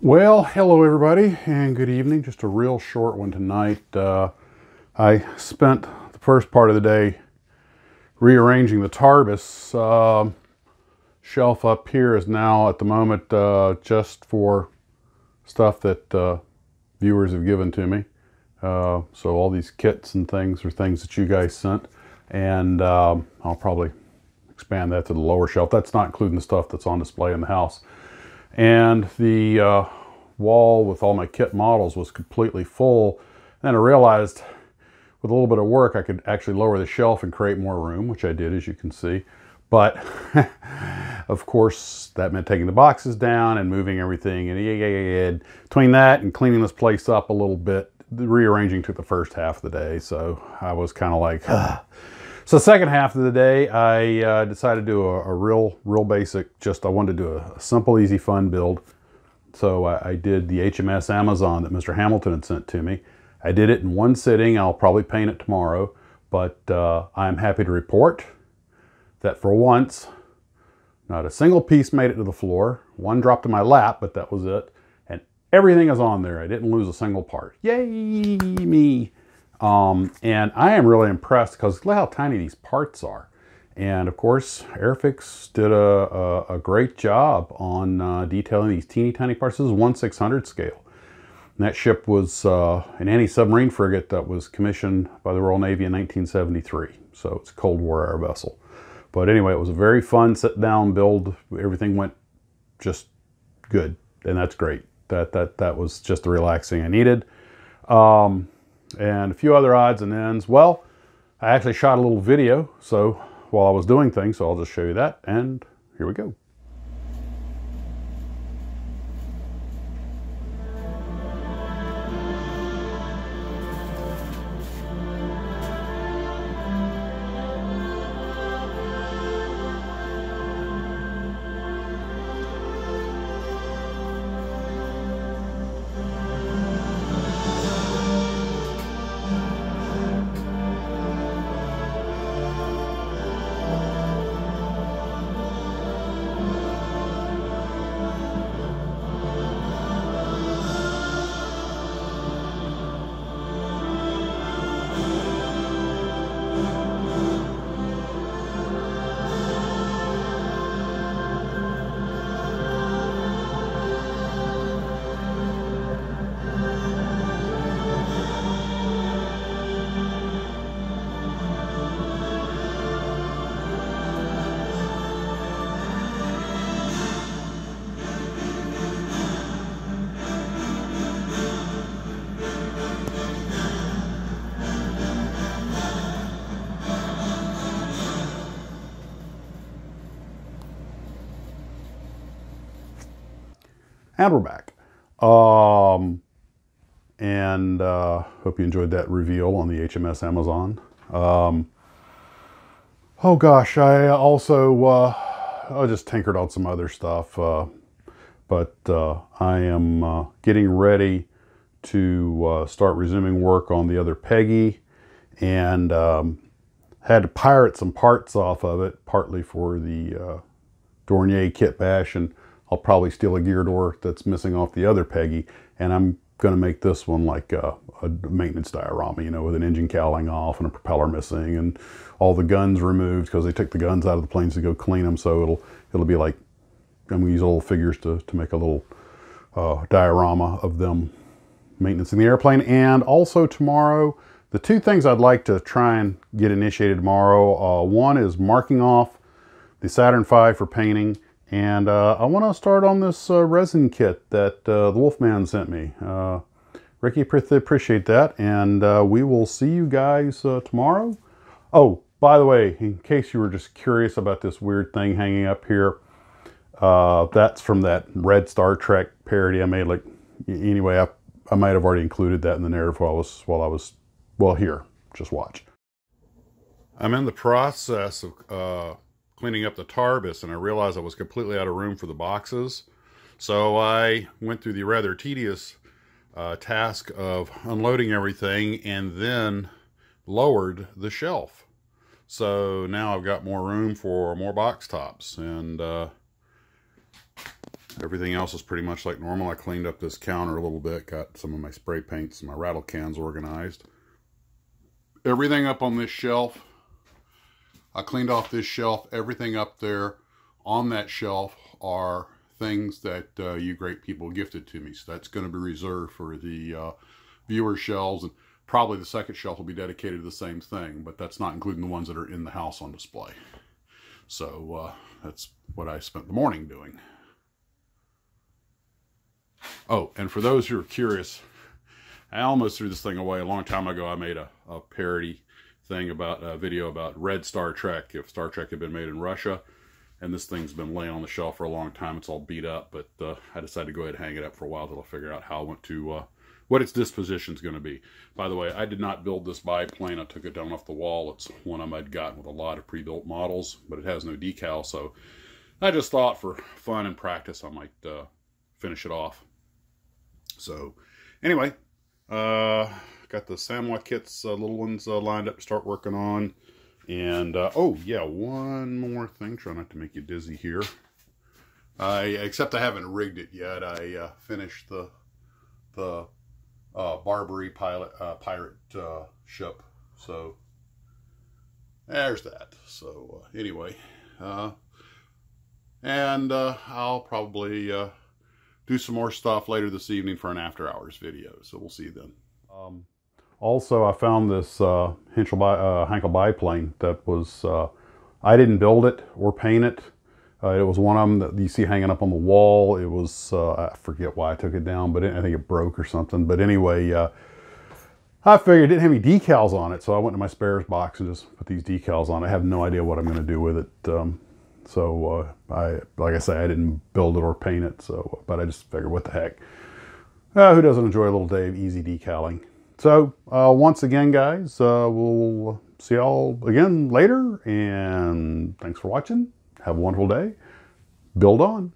Well, hello everybody, and good evening. Just a real short one tonight. Uh, I spent the first part of the day rearranging the Tarbis. Uh, shelf up here is now at the moment uh, just for stuff that uh, viewers have given to me. Uh, so all these kits and things are things that you guys sent, and um, I'll probably expand that to the lower shelf. That's not including the stuff that's on display in the house. And the uh, wall with all my kit models was completely full. And I realized with a little bit of work, I could actually lower the shelf and create more room, which I did, as you can see. But of course, that meant taking the boxes down and moving everything. And yeah. yeah, yeah, yeah. between that and cleaning this place up a little bit, rearranging took the first half of the day. So I was kind of like, Ugh. So second half of the day, I uh, decided to do a, a, real, real basic, just I wanted to do a, a simple, easy, fun build. So I, I, did the HMS Amazon that Mr. Hamilton had sent to me. I did it in one sitting. I'll probably paint it tomorrow, but uh, I'm happy to report that for once, not a single piece made it to the floor. One dropped in my lap, but that was it. And everything is on there. I didn't lose a single part. Yay, me. Um, and I am really impressed because look how tiny these parts are. And of course, Airfix did a, a, a great job on uh, detailing these teeny tiny parts. This is 1 600 scale. And that ship was uh, an anti-submarine frigate that was commissioned by the Royal Navy in 1973. So it's a Cold War era vessel. But anyway, it was a very fun sit down build. Everything went just good. And that's great. That, that, that was just the relaxing I needed. Um, and a few other odds and ends. Well, I actually shot a little video, so while I was doing things, so I'll just show you that, and here we go. And we're back. Um, and uh, hope you enjoyed that reveal on the HMS Amazon. Um, oh gosh, I also uh, I just tinkered on some other stuff, uh, but uh, I am uh, getting ready to uh, start resuming work on the other Peggy, and um, had to pirate some parts off of it, partly for the Dornier kit bash and I'll probably steal a gear door that's missing off the other Peggy, and I'm going to make this one like a, a, maintenance diorama, you know, with an engine cowling off and a propeller missing and all the guns removed because they took the guns out of the planes to go clean them. So it'll it'll be like I'm going to use little figures to, to make a little uh, diorama of them maintenance in the airplane. And also tomorrow, the two things I'd like to try and get initiated tomorrow, uh, one is marking off the Saturn V for painting and uh, I want to start on this uh, resin kit that uh, the Wolfman sent me. Uh, Ricky, appreciate that. And uh, we will see you guys uh, tomorrow. Oh, by the way, in case you were just curious about this weird thing hanging up here, that's from that red Star Trek parody I made. Like, anyway, I, I might have already included that in the narrative while I was, while I was, well, here, just watch. I'm in the process of cleaning up the Tarbis and I realized I was completely out of room for the boxes. So I went through the rather tedious uh, task of unloading everything and then lowered the shelf. So now I've got more room for more box tops and uh, Everything else is pretty much like normal. I cleaned up this counter a little bit, got some of my spray paints and my rattle cans organized. Everything up on this shelf, I cleaned off this shelf. Everything up there on that shelf are things that uh, you great people gifted to me. So that's going to be reserved for the uh, viewer shelves. And probably the second shelf will be dedicated to the same thing, but that's not including the ones that are in the house on display. So uh, that's what I spent the morning doing. Oh, and for those who are curious, I almost threw this thing away a long time ago. I made a, a parody thing about a video about Red Star Trek, if Star Trek had been made in Russia. And this thing's been laying on the shelf for a long time. It's all beat up, but uh, I decided to go ahead and hang it up for a while until I figure out how I want to, uh, what its disposition is going to be. By the way, I did not build this biplane. I took it down off the wall. It's one I'd gotten with a lot of pre-built models, but it has no decal. So I just thought for fun and practice, I might uh, finish it off. So anyway, uh, got the Samoa kits, uh, little ones uh, lined up to start working on. And, uh, oh, yeah, one more thing. Try not to make you dizzy here. I, except I haven't rigged it yet. I uh, finished the the uh, Barbary pilot pirate ship. So there's that. So anyway, and I'll probably do some more stuff later this evening for an after hours video. So we'll see you then. Um, also, I found this uh, Henschel bi uh, Heinkel biplane that was, uh, I didn't build it or paint it. Uh, it was one of them that you see hanging up on the wall. It was, uh, I forget why I took it down, but it, I think it broke or something. But anyway, uh, I figured it didn't have any decals on it, so I went to my spares box and just put these decals on. I have no idea what I'm going to do with it. Um, so I, like I say, I didn't build it or paint it. So, but I just figured, what the heck? Who doesn't enjoy a little day of easy decaling? So uh, once again, guys, uh, we'll see y'all again later. And thanks for watching. Have a wonderful day. Build on.